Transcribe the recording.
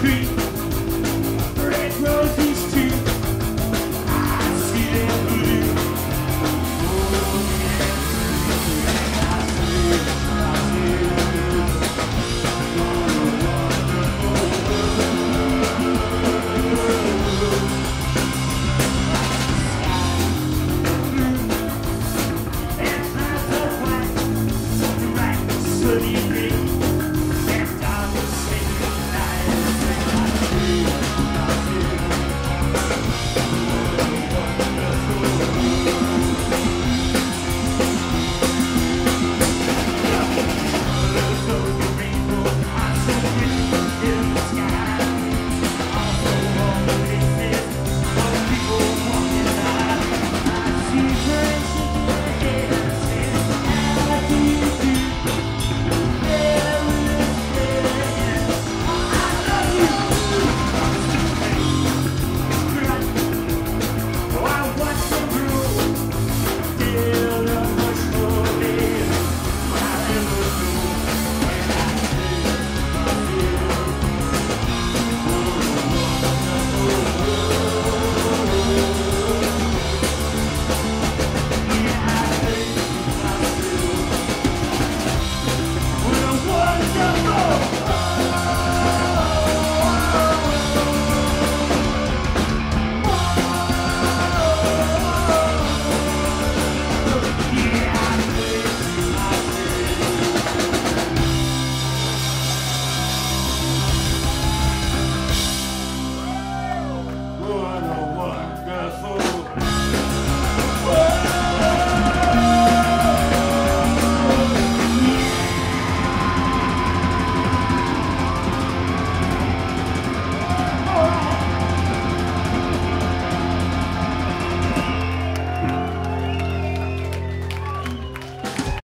peace.